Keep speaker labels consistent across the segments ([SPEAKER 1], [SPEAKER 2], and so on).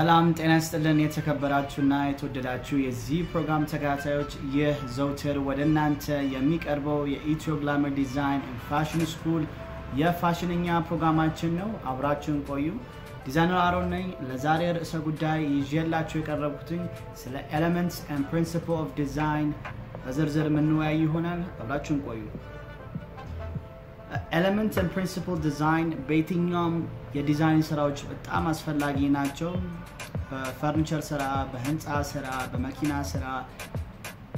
[SPEAKER 1] ሰላም ጤና ይስጥልን። የተከበራችሁና የተወደዳችሁ የዚህ ፕሮግራም ተከታታዮች ይህ ዘውትር ወደ እናንተ የሚቀርበው የኢትዮ ግላመር ዲዛይን ፋሽን ስኩል የፋሽንኛ ፕሮግራማችን ነው። አብራችሁን ቆዩ። ዲዛይነር አሮን ነኝ። ለዛሬ ርዕሰ ጉዳይ ይዤላችሁ የቀረብኩትኝ ስለ elements and principle of design በዝርዝር የምንወያይ ይሆናል። አብራችሁን ቆዩ። element and principle design በየትኛውም የዲዛይን ስራዎች በጣም አስፈላጊ ናቸው። በፈርኒቸር ስራ፣ በህንፃ ስራ፣ በመኪና ስራ፣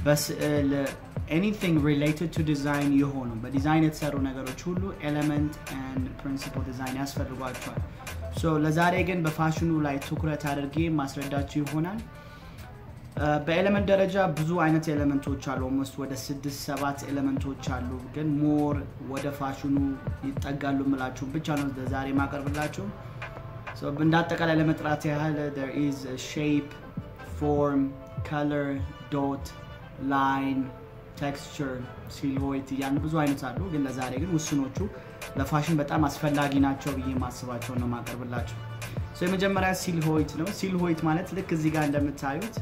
[SPEAKER 1] በስዕል anything related to design የሆኑ በዲዛይን የተሰሩ ነገሮች ሁሉ element and principle design ያስፈልጓቸዋል። so ለዛሬ ግን በፋሽኑ ላይ ትኩረት አድርጌ ማስረዳችሁ ይሆናል። በ element ደረጃ ብዙ አይነት ኤሌመንቶች አሉ። almost ወደ ስድስት ሰባት ኤሌመንቶች አሉ። ግን more ወደ ፋሽኑ ይጠጋሉ የምላችሁ ብቻ ነው ዛሬ ማቀርብላችሁ። እንደ አጠቃላይ ለመጥራት ያህል there is shape፣ form፣ color፣ dot፣ line፣ texture፣ silhouette እያልን ብዙ አይነት አሉ። ግን ለዛሬ ግን ውስኖቹ ለፋሽን በጣም አስፈላጊ ናቸው ብዬ ማስባቸው ነው ማቀርብላችሁ። የመጀመሪያ silhouette ነው። silhouette ማለት ልክ እዚህ ጋር እንደምታዩት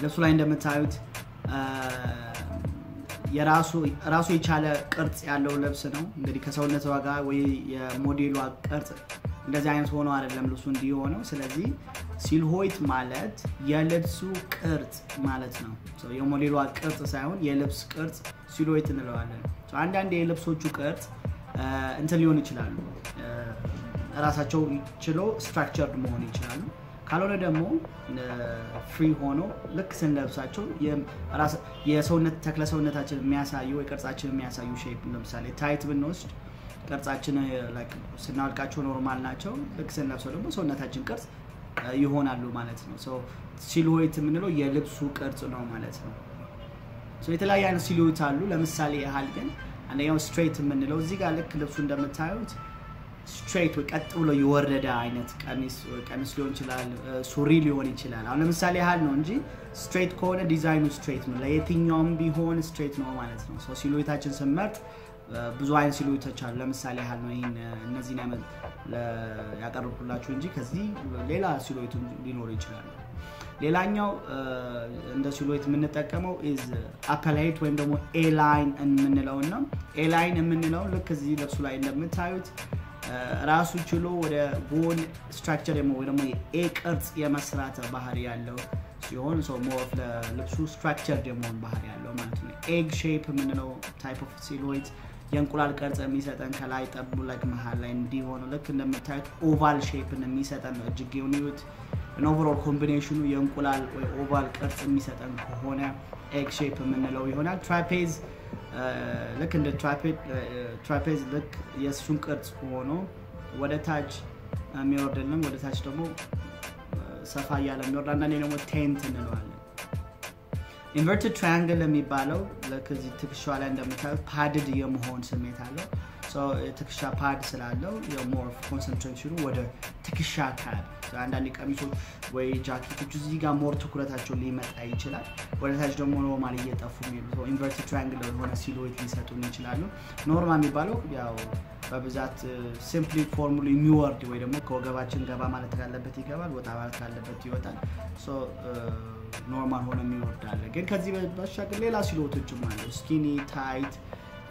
[SPEAKER 1] ልብሱ ላይ እንደምታዩት ራሱ የቻለ ቅርጽ ያለው ልብስ ነው። እንግዲህ ከሰውነት ዋጋ ወይ የሞዴሏ ቅርጽ እንደዚህ አይነት ሆኖ አይደለም ልብሱ እንዲህ ሆነው። ስለዚህ ሲልሆይት ማለት የልብሱ ቅርጽ ማለት ነው። የሞዴሏ ቅርጽ ሳይሆን የልብስ ቅርጽ ሲልሆይት እንለዋለን። አንዳንድ የልብሶቹ ቅርጽ እንትን ሊሆን ይችላሉ፣ ራሳቸው ችሎ structured መሆን ይችላሉ። ካልሆነ ደግሞ free ሆኖ ልክ ስንለብሳቸው የሰውነት ተክለ ሰውነታችን የሚያሳዩ ወይ ቅርጻችን የሚያሳዩ shape ለምሳሌ tight ብንወስድ ቅርጻችን ስናወልቃቸው normal ናቸው። ልክ ስንለብሰው ደግሞ ሰውነታችን ቅርጽ ይሆናሉ ማለት ነው። silhouette የምንለው የልብሱ ቅርጽ ነው ማለት ነው። የተለያዩ አይነት silhouette አሉ። ለምሳሌ ያህል ግን አንደኛው straight የምንለው እዚህ ጋር ልክ ልብሱ እንደምታዩት straight ቀጥ ብሎ የወረደ አይነት ቀሚስ ሊሆን ይችላል፣ ሱሪ ሊሆን ይችላል። አሁን ለምሳሌ ያህል ነው እንጂ straight ከሆነ ዲዛይኑ straight ነው። ለየትኛውም ቢሆን straight ነው ማለት ነው። silhouette ኣችን ስንመርጥ ብዙ አይነት ሲሉዌቶች አሉ። ለምሳሌ ያህል ነው ይህን እነዚህን ያቀርብኩላችሁ እንጂ ከዚህ ሌላ ሲሉዌቱ ሊኖሩ ይችላሉ። ሌላኛው እንደ silhouette የምንጠቀመው is አፐላይት ወይም ደግሞ A-line የምንለውን ነው። A-line የምንለው ልክ እዚህ ልብሱ ላይ እንደምታዩት ራሱ ችሎ ወደ ጎን structure ወይ ደግሞ የ A ቅርጽ የመስራት ባህሪ ያለው ሲሆን more ለልብሱ structure የመሆን ባህሪ ያለው ማለት ነው። egg shape የምንለው type of silhouette የእንቁላል ቅርጽ የሚሰጠን ከላይ ጠበብ like መሀል ላይ እንዲሆኑ ልክ እንደምታዩት oval shape ን የሚሰጠን እጅጌውን ይዩት። overall combination ኑ የእንቁላል ወይ oval ቅርጽ የሚሰጠን ከሆነ egg shape የምንለው ይሆናል። trapeze ልክ እንደ trapeze ልክ የእሱን ቅርጽ ሆኖ ወደ ታች የሚወርድልን ወደ ታች ደግሞ ሰፋ እያለ የሚወርድ አንዳንዴ ደግሞ tent እንለዋለን። inverted triangle የሚባለው ልክ እዚህ ትከሻ ላይ እንደምታዩት padded የመሆን ስሜት አለው። ትከሻ pad ስላለው የ more concentration ኑ ወደ ትከሻ ፓድ አንዳንድ ቀሚሶች ወይ ጃኬቶች እዚህ ጋር more ትኩረታቸው ሊመጣ ይችላል። ወደ ታች ደግሞ normal እየጠበቡ inverted triangle የሆነ silhouette ሊሰጡን ይችላሉ። normal የሚባለው ያው በብዛት simply ፎርሙሉ የሚወርድ ወይ ደግሞ ከወገባችን ገባ ማለት ካለበት ይገባል፣ ወጣ ማለት ካለበት ይወጣል። normal ሆነ የሚወርድ አለ። ግን ከዚህ ባሻገር ሌላ ሲልዌቶችም አሉ። skinny፣ tight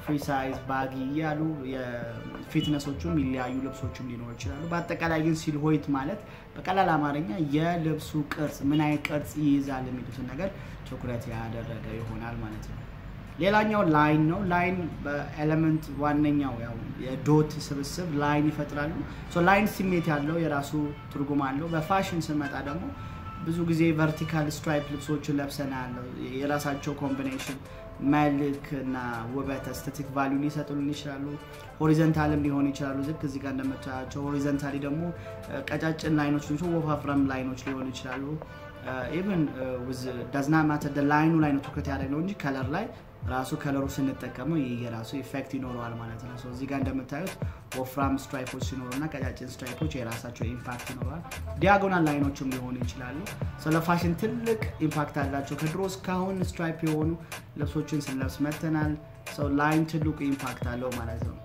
[SPEAKER 1] free size baggy እያሉ የፊትነሶቹ የሚለያዩ ልብሶችም ሊኖሩ ይችላሉ። በአጠቃላይ ግን silhouette ማለት በቀላል አማርኛ የልብሱ ቅርጽ ምን አይነት ቅርጽ ይይዛል የሚሉትን ነገር ትኩረት ያደረገ ይሆናል ማለት ነው። ሌላኛው line ነው። line በ element ዋነኛው ያው የ dot ስብስብ line ይፈጥራሉ። line ስሜት ያለው የራሱ ትርጉም አለው። በፋሽን ስንመጣ ደግሞ ብዙ ጊዜ vertical stripe ልብሶችን ለብሰናል። የራሳቸው combination መልክ ውበት aesthetic value ሊሰጡልን ይችላሉ። horizontal ም ሊሆኑ ይችላሉ። ዝቅ እዚህ ጋር እንደምታያቸው horizontally ደግሞ ቀጫጭን ላይኖች ሊሆኑ ወፋፍራም ላይኖች ሊሆኑ ይችላሉ። even doesn't matter ላይኑ ላይ ነው ትኩረት ያደረግነው እንጂ color ላይ ራሱ color ኡ ስንጠቀመው ይህ የራሱ effect ይኖረዋል ማለት ነው። እዚህ ጋር እንደምታዩት ወፍራም ስትራይፖች ሲኖሩ እና ቀጫጭን ስትራይፖች የራሳቸው impact ይኖረዋል። diagonal ላይኖችም ሊሆኑ ይችላሉ። ፋሽን ትልቅ impact አላቸው። ከድሮ እስካሁን stripe የሆኑ ልብሶችን ስንለብስ መተናል። ሶ line ትልቁ impact አለው ማለት ነው።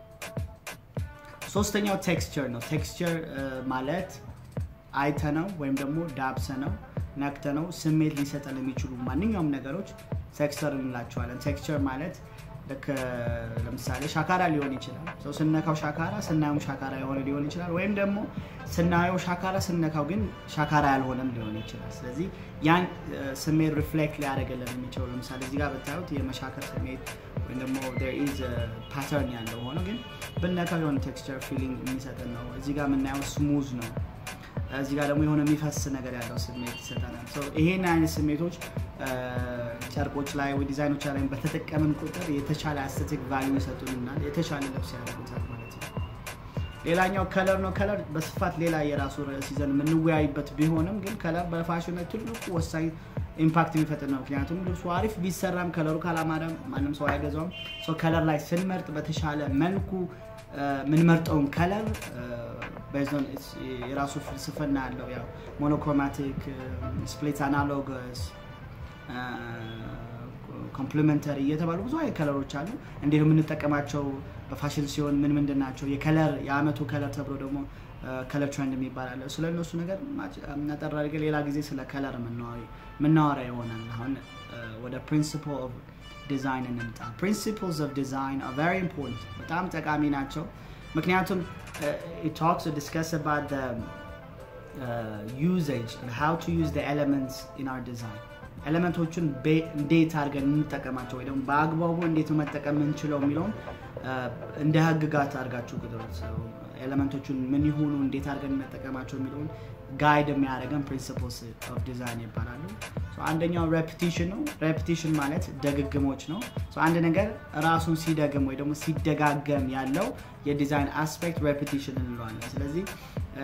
[SPEAKER 1] ሶስተኛው texture ነው። texture ማለት አይተነው ወይም ደግሞ ዳብሰነው ነክተነው ስሜት ሊሰጠን የሚችሉ ማንኛውም ነገሮች texture እንላቸዋለን። texture ማለት ልክ ለምሳሌ ሻካራ ሊሆን ይችላል። ስንነካው ሻካራ ስናየው ሻካራ የሆነ ሊሆን ይችላል። ወይም ደግሞ ስናየው ሻካራ ስንነካው ግን ሻካራ ያልሆነም ሊሆን ይችላል። ስለዚህ ያን ስሜት reflect ሊያደርግልን የሚችለው ለምሳሌ እዚህ ጋር ብታዩት የመሻከር ስሜት ወይም ደግሞ is pattern ያለው ሆኖ ግን ብንነካው የሆነ texture feeling የሚሰጥን ነው። እዚህ ጋር የምናየው smooth ነው። እዚህ ጋር ደግሞ የሆነ የሚፈስ ነገር ያለው ስሜት ይሰጠናል። ይሄን አይነት ስሜቶች ጨርቆች ላይ ወይ ዲዛይኖች ላይ በተጠቀምን ቁጥር የተሻለ aesthetic value ይሰጡልናል፣ የተሻለ ልብስ ያደርጉታል ማለት ነው። ሌላኛው color ነው። color በስፋት ሌላ የራሱ ርዕስ ይዘን የምንወያይበት ቢሆንም ግን color በፋሽን ትልቁ ወሳኝ impact የሚፈጥር ነው። ምክንያቱም ልብሱ አሪፍ ቢሰራም color ኡ ካላማረ ማንም ሰው አይገዛውም። color ላይ ስንመርጥ በተሻለ መልኩ የምንመርጠውን color በዞን የራሱ ፍልስፍና ያለው ያው monochromatic፣ split analogous፣ complementary እየተባሉ ብዙ አይነት color ኦች አሉ። እንዴት የምንጠቀማቸው? በፋሽን ሲሆን ምን ምንድን ናቸው? የ color የአመቱ color ተብሎ ደግሞ color trend የሚባል አለ። ስለ እነሱ ነገር ነጠር አድርገን ሌላ ጊዜ ስለ color የምናወራ ይሆናል። አሁን ወደ principle of design እንምጣ። principles of design are very important በጣም ጠቃሚ ናቸው። ምክንያቱም the uh, usage and how to use the elements in our design element ኦቹን እንዴት አድርገን እንጠቀማቸው ወይ ደግሞ በአግባቡ እንዴት መጠቀም የምንችለው የሚለውን እንደ ህግጋት አድርጋችሁ ቁጥሮች element ኦቹን ምን ይሆኑ እንዴት አድርገን መጠቀማቸው የሚለውን guide የሚያደርገን principles of design ይባላሉ። አንደኛው repetition ነው። repetition ማለት ድግግሞሽ ነው። አንድ ነገር ራሱን ሲደግም ወይ ደግሞ ሲደጋገም ያለው የዲዛይን aspect repetition እንለዋለን። ስለዚህ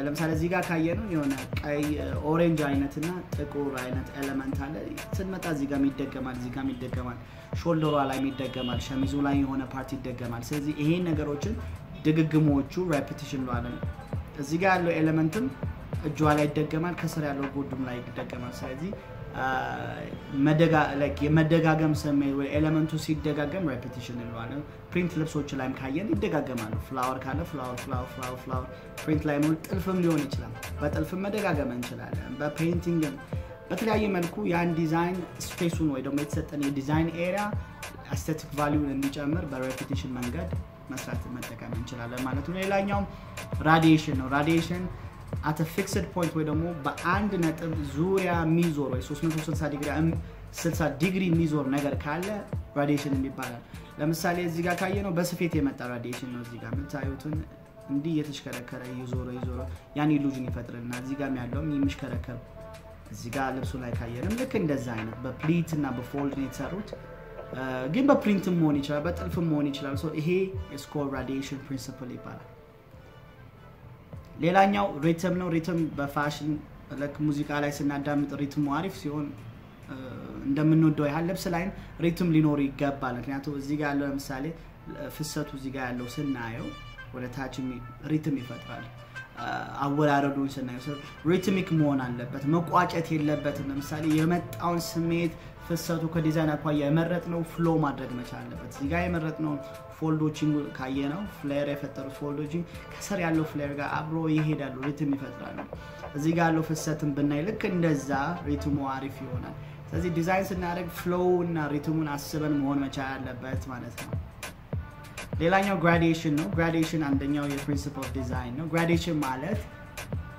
[SPEAKER 1] ለምሳሌ እዚህ ጋር ካየነው የሆነ ቀይ orange አይነት እና ጥቁር አይነት element አለ። ስንመጣ እዚህ ጋር ይደገማል፣ እዚህ ጋር ይደገማል፣ shoulder ኣ ላይ ይደገማል፣ ሸሚዙ ላይ የሆነ part ኡ ይደገማል። ስለዚህ ይሄን ነገሮችን ድግግሞሹ repetition እንለዋለን። እዚህ ጋር ያለው element ም እጇ ላይ ይደገማል፣ ከስር ያለው ጎኑም ላይ ይደገማል። ስለዚህ የመደጋገም ስሜት ወይ element ኡ ሲደጋገም repetition እንለዋለን። print ልብሶች ላይም ካየን ይደጋገማሉ። flower ካለ flower flower flower flower print ላይ ሆን ጥልፍም ሊሆን ይችላል። በጥልፍም መደጋገም እንችላለን። በ painting ም በተለያየ መልኩ ያን ዲዛይን space ኡን ወይ ደግሞ የተሰጠን የዲዛይን area aesthetic value ን እንዲጨምር በ repetition መንገድ መስራት መጠቀም እንችላለን ማለት ነው። ሌላኛውም radiation ነው። radiation at a fixed point ወይ ደግሞ በአንድ ነጥብ ዙሪያ የሚዞር ወይ 360 ዲግሪ የሚዞር ነገር ካለ radiation ይባላል። ለምሳሌ እዚህ ጋር ካየነው በስፌት የመጣ radiation ነው። እዚህ ጋር የምታዩትን እንዲህ እየተሽከረከረ እየዞረ እየዞረ ያን illusion ይፈጥርልና እዚህ ጋር ያለውም የሚሽከረከር እዚህ ጋር ልብሱ ላይ ካየንም ልክ እንደዛ አይነት በ pleat እና በ fold የተሰሩት። ግን በ print ም መሆን ይችላል፣ በጥልፍም መሆን ይችላል። ይሄ የስኮር radiation principle ይባላል። ሌላኛው rhythm ነው። rhythm በፋሽን ልክ ሙዚቃ ላይ ስናዳምጥ rhythm ኡ አሪፍ ሲሆን እንደምንወደው ያህል ልብስ ላይም rhythm ሊኖሩ ይገባል። ምክንያቱም እዚህ ጋር ያለው ለምሳሌ ፍሰቱ እዚህ ጋር ያለው ስናየው ወደ ታች rhythm ይፈጥራል። አወራረዱን ስናየው rhythmic መሆን አለበት፣ መቋጨት የለበትም። ለምሳሌ የመጣውን ስሜት ፍሰቱ ከዲዛይን አኳያ የመረጥነው flow ማድረግ መቻል አለበት። እዚህ ጋር የመረጥነው fold ኦችን ካየነው flare የፈጠሩት fold ኦችን ከስር ያለው flare ጋር አብሮ ይሄዳሉ፣ rhythm ይፈጥራሉ። እዚህ ጋር ያለው ፍሰትን ብናይ ልክ እንደዛ rhythm ኡ አሪፍ ይሆናል። ስለዚህ ዲዛይን ስናደርግ flow ው እና rhythm ኡን አስበን መሆን መቻል አለበት ማለት ነው። ሌላኛው gradation ነው። gradation አንደኛው የ principle of design ነው። gradation ማለት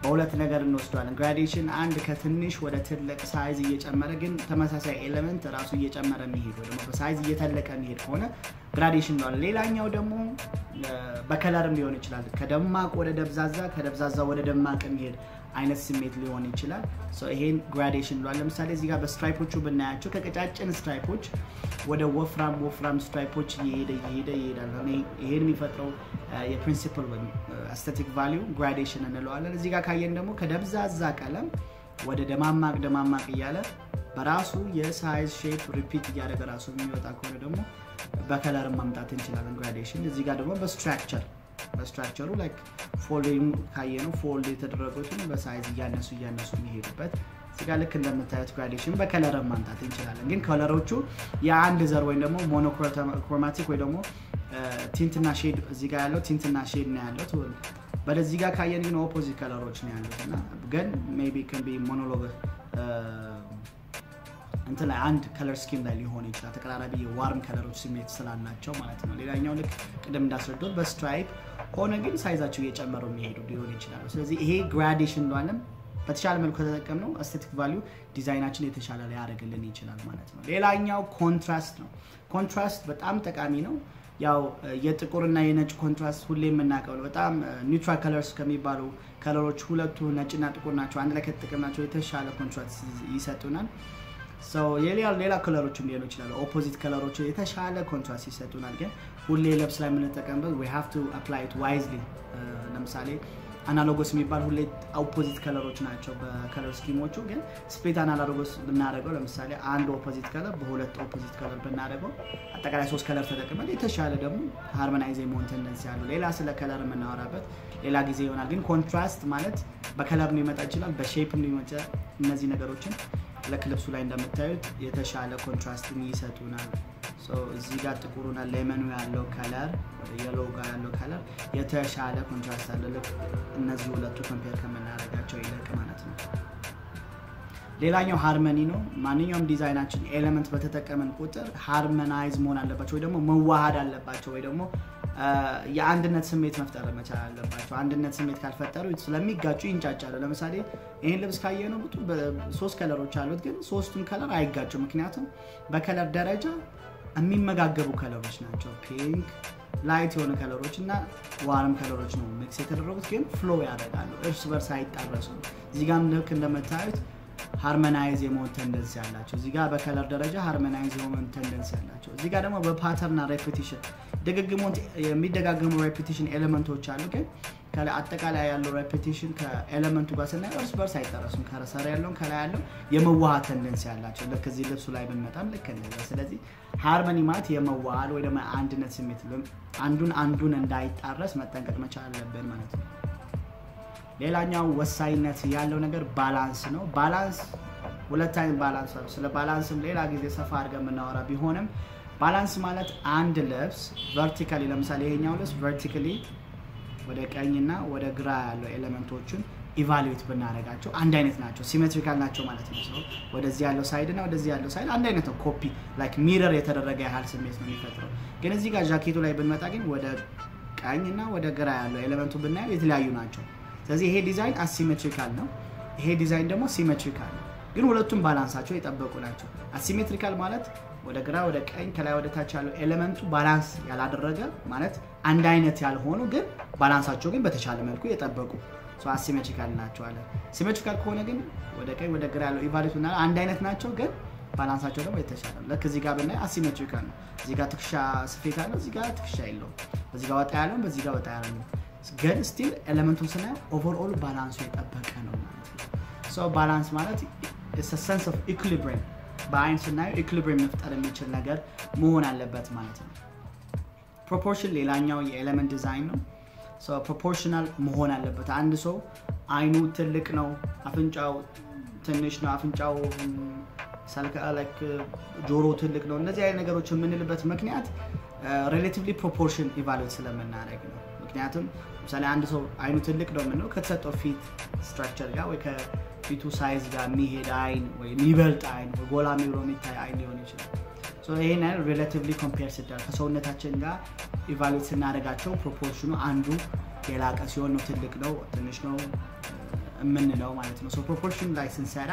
[SPEAKER 1] በሁለት ነገር እንወስዷለን። gradation አንድ ከትንሽ ወደ ትልቅ size እየጨመረ ግን ተመሳሳይ element ራሱ እየጨመረ የሚሄድ ወይ ደግሞ በ size እየተለቀ የሚሄድ ከሆነ gradation እንለዋለን። ሌላኛው ደግሞ በ color ም ሊሆን ይችላል። ከደማቅ ወደ ደብዛዛ፣ ከደብዛዛ ወደ ደማቅ የሚሄድ አይነት ስሜት ሊሆን ይችላል። ይሄን gradation እንለዋለን። ለምሳሌ እዚህ ጋር በ stripe ኦቹ ብናያቸው ከቀጫጭን stripe ኦች ወደ ወፍራም ወፍራም stripe ኦች እየሄደ እየሄደ ይሄዳል። ይሄን የሚፈጥረው የ principle ወይም aesthetic value gradation እንለዋለን። እዚህ ጋር ካየን ደግሞ ከደብዛዛ ቀለም ወደ ደማማቅ ደማማቅ እያለ በራሱ የ size shape repeat እያደረገ ራሱ የሚወጣ ከሆነ ደግሞ በ color ማምጣት እንችላለን gradation። እዚህ ጋር ደግሞ በ structure በ structure ኡ like fold ካየነው fold የተደረጉትን በ size እያነሱ እያነሱ የሚሄዱበት እዚህ ጋር ልክ እንደምታዩት ግራዲዬሽን በከለር ማምጣት እንችላለን። ግን ከለሮቹ የአንድ ዘር ወይም ደግሞ ሞኖክሮማቲክ ወይ ደግሞ ቲንትና ሼድ እዚህ ጋር ያለው ቲንትና ሼድ ነው ያለው በደዚህ ጋር ካየን ግን ኦፖዚት ከለሮች ነው ያሉት እና ግን ሜይ ቢ ከን ቢ ሞኖሎግ እንትን ላይ አንድ ከለር ስኪም ላይ ሊሆን ይችላል። ተቀራራቢ የዋርም ከለሮች ስሜት ስላላቸው ማለት ነው። ሌላኛው ልክ ቅድም እንዳስረዶት በስትራይፕ ሆነ ግን ሳይዛቸው እየጨመሩ የሚሄዱ ሊሆን ይችላሉ። ስለዚህ ይሄ ግራዴሽን እንደዋለም በተሻለ መልኩ ከተጠቀምነው aesthetic value ዲዛይናችን የተሻለ ሊያደርግልን ይችላል ማለት ነው። ሌላኛው contrast ነው። contrast በጣም ጠቃሚ ነው። ያው የጥቁርና የነጭ contrast ሁሌ የምናውቀው ነው። በጣም neutral colors ከሚባሉ color ኦች ሁለቱ ነጭና ጥቁር ናቸው። አንድ ላይ ከተጠቀምናቸው የተሻለ contrast ይሰጡናል። ሌላ color ኦችም ሊሆኑ ይችላሉ። opposite color ኦች የተሻለ contrast ይሰጡናል። ግን ሁሌ ልብስ ላይ የምንጠቀምበት we have to apply it wisely። ለምሳሌ analogous የሚባል ሁሌ opposite color ኦች ናቸው በ color scheme ኦቹ። ግን split analogous ብናደርገው ለምሳሌ አንድ opposite color በሁለት opposite color ብናደርገው አጠቃላይ ሶስት color ተጠቅመን የተሻለ ደግሞ harmonize የመሆን tendency ያለው ሌላ ስለ color የምናወራበት ሌላ ጊዜ ይሆናል። ግን contrast ማለት በ color ሊመጣ ይችላል፣ በ shape ሊመጣ እነዚህ ነገሮችን ልክ ልብሱ ላይ እንደምታዩት የተሻለ contrast ን ይሰጡናል። እዚህ ጋር ጥቁሩና lemon ኡ ያለው color yellow ጋር ያለው color የተሻለ contrast አለ። ልክ እነዚህ ሁለቱ compare ከምናደርጋቸው ይልቅ ማለት ነው። ሌላኛው harmony ነው። ማንኛውም ዲዛይናችን element በተጠቀመን ቁጥር harmonize መሆን አለባቸው ወይ ደግሞ መዋሃድ አለባቸው ወይ ደግሞ የአንድነት ስሜት መፍጠር መቻል አለባቸው። አንድነት ስሜት ካልፈጠሩ ስለሚጋጩ ይንጫጫሉ። ለምሳሌ ይህን ልብስ ካየነው ሶስት color ኦች አሉት፣ ግን ሶስቱም color አይጋጩ። ምክንያቱም በ color ደረጃ የሚመጋገቡ color ኦች ናቸው። pink light የሆኑ color ኦች እና warm color ኦች ነው mix የተደረጉት፣ ግን flow ያደርጋሉ፣ እርስ በርስ አይጣረሱም። እዚህ ጋም ልክ እንደምታዩት harmonize የመሆን tendency ያላቸው እዚህ ጋር በ color ደረጃ harmonize የመሆን tendency ያላቸው እዚህ ጋር ደግሞ በ pattern ና repetition ድግግሞሽ የሚደጋገሙ repetition element ኦች አሉ። ግን አጠቃላይ ያለው repetition ከ element ኡ ጋር ስናየው እርስ በርስ አይጣረሱም። ከረሰር ያለውን ከላይ ያለው የመዋሃድ tendency ያላቸው ልክ እዚህ ልብሱ ላይ ብንመጣም ልክ እንደዚያ። ስለዚህ harmony ማለት የመዋሃድ ወይ ደግሞ አንድነት ስሜት አንዱን አንዱን እንዳይጣረስ መጠንቀቅ መቻል አለብን ማለት ነው። ሌላኛው ወሳኝነት ያለው ነገር balance ነው። balance ሁለት አይነት balance አሉ። ስለ balance ም ሌላ ጊዜ ሰፋ አድርገን የምናወራ ቢሆንም balance ማለት አንድ ልብስ vertically፣ ለምሳሌ ይሄኛው ልብስ vertically ወደ ቀኝና ወደ ግራ ያለው element ኦችን evaluate ብናደርጋቸው አንድ አይነት ናቸው፣ symmetrical ናቸው ማለት ነው። ሰው ወደዚህ ያለው side እና ወደዚህ ያለው side አንድ አይነት ነው። copy like mirror የተደረገ ያህል ስሜት ነው የሚፈጥረው። ግን እዚህ ጋር ጃኬቱ ላይ ብንመጣ ግን ወደ ቀኝና ወደ ግራ ያለው element ኡ ብናየው የተለያዩ ናቸው። ስለዚህ ይሄ ዲዛይን asymmetrical ነው፣ ይሄ ዲዛይን ደግሞ symmetrical ነው። ግን ሁለቱም balance ኣቸው የጠበቁ ናቸው። asymmetrical ማለት ወደ ግራ ወደ ቀኝ ከላይ ወደ ታች ያለው element ኡ balance ያላደረገ ማለት አንድ አይነት ያልሆኑ ግን balance ኣቸው ግን በተሻለ መልኩ የጠበቁ asymmetrical ናቸው እንላለን። symmetrical ከሆነ ግን ወደ ቀኝ ወደ ግራ ያለው ብናደርግ አንድ አይነት ናቸው ግን balance ኣቸው ደግሞ የተሻለ ልክ እዚህ ጋር ብናይ asymmetrical ነው። እዚህ ጋር ትከሻ ስፌት አለው፣ እዚህ ጋር ትከሻ የለውም። በዚህ ጋር ወጣ ያለውን በዚህ ጋር ወጣ ያለ ነው። ግን still element ኡን ስናየው overall balance ኡ የጠበቀ ነው ማለት ነው። balance ማለት sense of equilibrium በአይን ስናየው equilibrium መፍጠር የሚችል ነገር መሆን አለበት ማለት ነው። proportion ሌላኛው የ element ዲዛይን ነው። proportional መሆን አለበት። አንድ ሰው አይኑ ትልቅ ነው፣ አፍንጫው ትንሽ ነው፣ አፍንጫው ሰልከለክ ጆሮ ትልቅ ነው። እነዚህ አይነት ነገሮች የምንልበት ምክንያት relatively proportion evaluate ስለምናደርግ ነው። ምክንያቱም ለምሳሌ አንድ ሰው አይኑ ትልቅ ነው የምንለው ከተሰጠው ፊት structure ጋር ወይ ከፊቱ size ጋር የሚሄድ አይን ወይ የሚበልጥ አይን ወይ ጎላ ብሎ የሚታይ አይን ሊሆን ይችላል። ይህን relatively compare ሲደረግ ከሰውነታችን ጋር evaluate ስናደርጋቸው proportion ኡ አንዱ የላቀ ሲሆን ነው ትልቅ ነው ትንሽ ነው የምንለው ማለት ነው። proportion ላይ ስንሰራ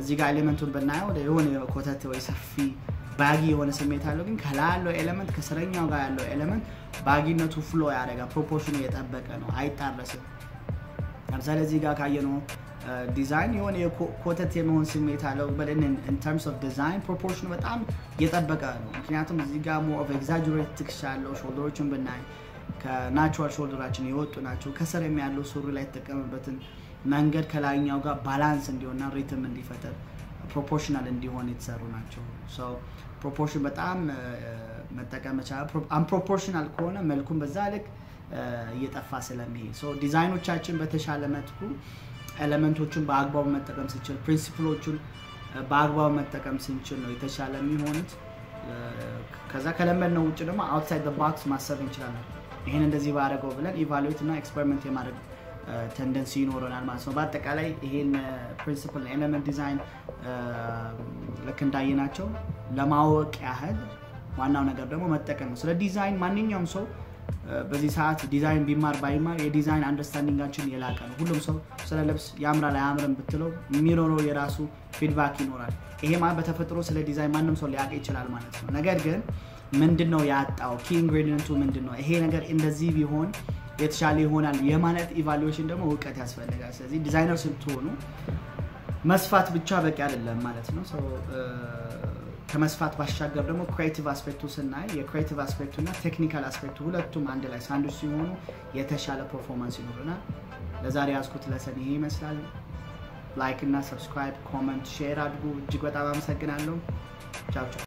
[SPEAKER 1] እዚህ ጋር element ኡን ብናየው የሆነ ኮተት ወይ ሰፊ baggy የሆነ ስሜት አለው። ግን ከላይ ያለው element ከስረኛው ጋር ያለው element baggy ነቱ flow ያደርጋል። proportion ኡ የጠበቀ ነው፣ አይጣረስም። ለምሳሌ እዚህ ጋር ካየነው ዲዛይን የሆነ ኮተት የመሆን ስሜት አለው። terms of design proportion ኡ በጣም የጠበቀ ነው። ምክንያቱም እዚህ ጋር more of exaggerate ትከሻ ያለው shoulder ኦችን ብናይ ከ natural shoulder ኣችን የወጡ ናቸው። ከስር ያለው ሱሪ ላይ የተጠቀምንበትን መንገድ ከላይኛው ጋር balance እንዲሆንና rhythm እንዲፈጠር proportional እንዲሆን የተሰሩ ናቸው። proportion በጣም መጠቀም መቻል። unproportional ከሆነ መልኩም በዛ ልክ እየጠፋ ስለሚሄድ ዲዛይኖቻችን በተሻለ መልኩ element ኦችን በአግባቡ መጠቀም ስንችል፣ principle ኦቹን በአግባቡ መጠቀም ስንችል ነው የተሻለ የሚሆኑት። ከዛ ከለመድነው ውጭ ደግሞ outside box ማሰብ እንችላለን። ይህን እንደዚህ ባደረገው ብለን evaluate እና experiment የማድረግ tendency ይኖረናል ማለት ነው። በአጠቃላይ ይሄን principle element ዲዛይን ልክ እንዳየናቸው ለማወቅ ያህል ዋናው ነገር ደግሞ መጠቀም ነው። ስለ ዲዛይን ማንኛውም ሰው በዚህ ሰዓት ዲዛይን ቢማር ባይማር የዲዛይን understanding ኣችን የላቀ ነው። ሁሉም ሰው ስለ ልብስ ያምራል አያምርም ብትለው የሚኖረው የራሱ feedback ይኖራል። ይሄ ማለት በተፈጥሮ ስለ ዲዛይን ማንም ሰው ሊያውቅ ይችላል ማለት ነው። ነገር ግን ምንድን ነው ያጣው? key ingredient ኡ ምንድን ነው? ይሄ ነገር እንደዚህ ቢሆን የተሻለ ይሆናል የማለት evaluation ደግሞ እውቀት ያስፈልጋል። ስለዚህ ዲዛይነር ስትሆኑ መስፋት ብቻ በቂ አይደለም ማለት ነው። ከመስፋት ባሻገር ደግሞ ክሬቲቭ አስፔክቱ ስናይ የክሬቲቭ አስፔክቱ እና ቴክኒካል አስፔክቱ ሁለቱም አንድ ላይ ሳንዱች ሲሆኑ የተሻለ performance ይኖረናል። ለዛሬ ያዝኩት lesson ይሄ ይመስላል። like እና subscribe፣ comment፣ share አድርጉ። እጅግ በጣም አመሰግናለሁ። ቻው ቻው።